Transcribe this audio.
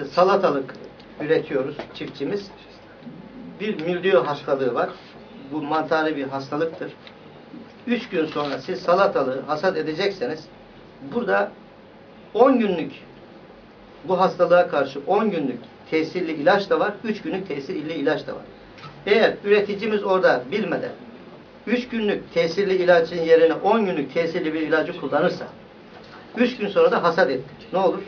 E, salatalık üretiyoruz çiftçimiz. Bir mildiyo hastalığı var. Bu mantarı bir hastalıktır. Üç gün sonra siz salatalığı hasat edecekseniz burada 10 günlük bu hastalığa karşı 10 günlük tesirli ilaç da var, 3 günlük tesirli ilaç da var. Eğer üreticimiz orada bilmeden 3 günlük tesirli ilacın yerine 10 günlük tesirli bir ilacı kullanırsa 3 gün sonra da hasat etti. Ne olur?